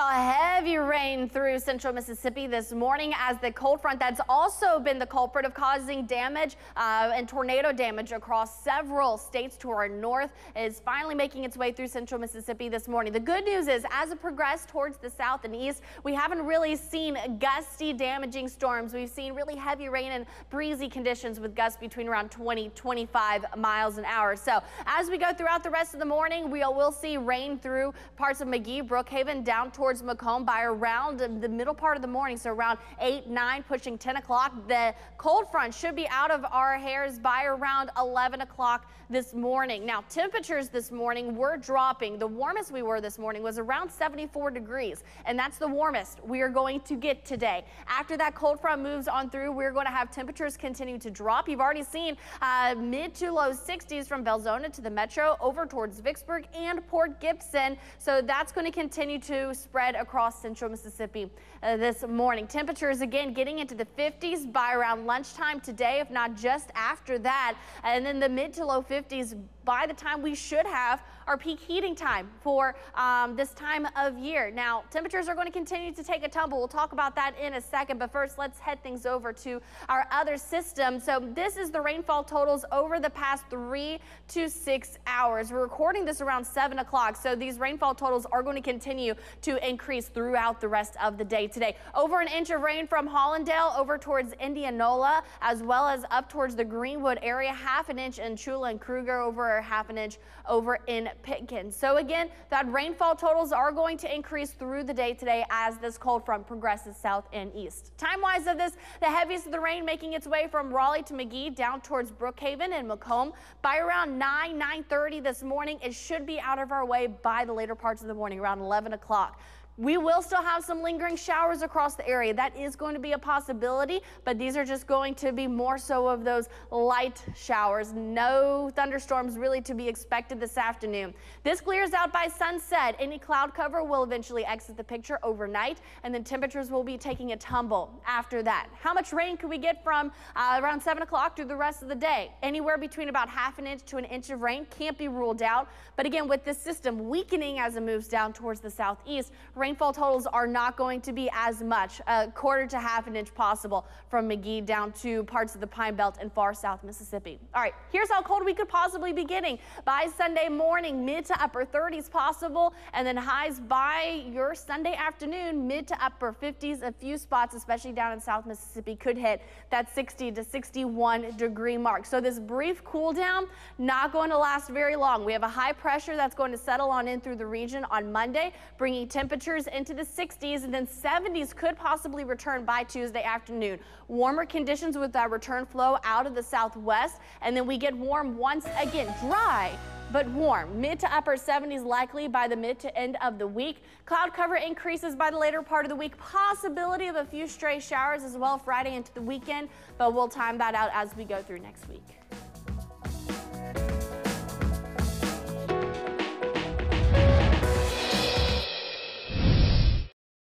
saw heavy rain through central Mississippi this morning as the cold front that's also been the culprit of causing damage uh, and tornado damage across several states to our north is finally making its way through central Mississippi this morning. The good news is as it progressed towards the south and east, we haven't really seen gusty damaging storms. We've seen really heavy rain and breezy conditions with gusts between around 20, 25 miles an hour. So as we go throughout the rest of the morning, we will see rain through parts of Magee, Brookhaven, down towards McComb by around the middle part of the morning. So around 8, 9, pushing 10 o'clock. The cold front should be out of our hairs by around 11 o'clock this morning. Now, temperatures this morning were dropping. The warmest we were this morning was around 74 degrees, and that's the warmest we are going to get today. After that cold front moves on through, we're going to have temperatures continue to drop. You've already seen uh, mid to low 60s from Belzoni to the metro over towards Vicksburg and Port Gibson. So that's going to continue to spread across central Mississippi uh, this morning. Temperatures again getting into the 50s by around lunchtime today, if not just after that. And then the mid to low 50s by the time we should have our peak heating time for um, this time of year. Now, temperatures are going to continue to take a tumble. We'll talk about that in a second, but first let's head things over to our other system. So this is the rainfall totals over the past three to six hours. We're recording this around seven o'clock, so these rainfall totals are going to continue to increase throughout the rest of the day today. Over an inch of rain from Hollandale over towards Indianola, as well as up towards the Greenwood area, half an inch in Tchula and Cruger over half an inch over in Pitkin. So again, that rainfall totals are going to increase through the day today as this cold front progresses south and east. Time-wise of this, the heaviest of the rain making its way from Raleigh to Magee down towards Brookhaven and McComb. by around 9, 9.30 this morning. It should be out of our way by the later parts of the morning, around 11 o'clock. We will still have some lingering showers across the area. That is going to be a possibility, but these are just going to be more so of those light showers. No thunderstorms really to be expected this afternoon. This clears out by sunset. Any cloud cover will eventually exit the picture overnight, and then temperatures will be taking a tumble after that. How much rain could we get from uh, around 7 o'clock through the rest of the day? Anywhere between about half an inch to an inch of rain can't be ruled out. But again, with this system weakening as it moves down towards the southeast, rainfall totals are not going to be as much, a quarter to half an inch possible from Magee down to parts of the Pine Belt and far south Mississippi. All right, here's how cold we could possibly be getting. By Sunday morning, mid to upper 30s possible, and then highs by your Sunday afternoon, mid to upper 50s. A few spots, especially down in South Mississippi, could hit that 60 to 61 degree mark. So this brief cool down, not going to last very long. We have a high pressure that's going to settle on in through the region on Monday, bringing temperatures temperatures into the 60s and then 70s could possibly return by Tuesday afternoon. Warmer conditions with that return flow out of the southwest and then we get warm once again, dry but warm. Mid to upper 70s likely by the mid to end of the week. Cloud cover increases by the later part of the week. Possibility of a few stray showers as well Friday into the weekend, but we'll time that out as we go through next week.